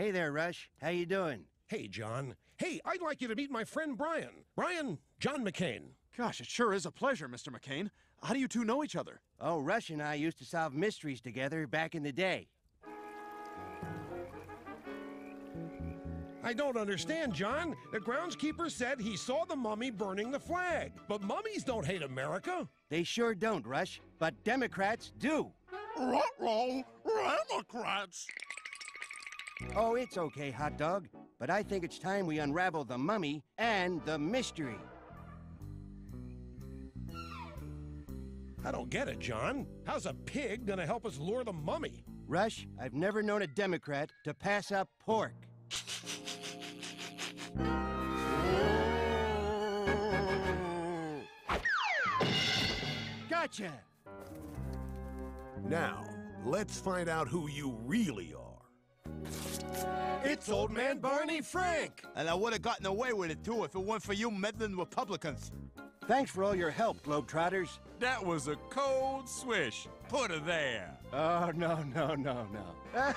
Hey there, Rush. How you doing? Hey, John. Hey, I'd like you to meet my friend Brian. Brian, John McCain. Gosh, it sure is a pleasure, Mr. McCain. How do you two know each other? Oh, Rush and I used to solve mysteries together back in the day. I don't understand, John. The groundskeeper said he saw the mummy burning the flag. But mummies don't hate America. They sure don't, Rush, but Democrats do. Ruh-roh, Democrats! Oh, it's okay, hot dog. But I think it's time we unravel the mummy and the mystery. I don't get it, John. How's a pig gonna help us lure the mummy? Rush, I've never known a Democrat to pass up pork. Gotcha! Now, let's find out who you really are. It's old man Barney Frank. And I would have gotten away with it too if it weren't for you meddling Republicans. Thanks for all your help, Globetrotters. That was a cold swish. Put her there. Oh, no, no, no, no.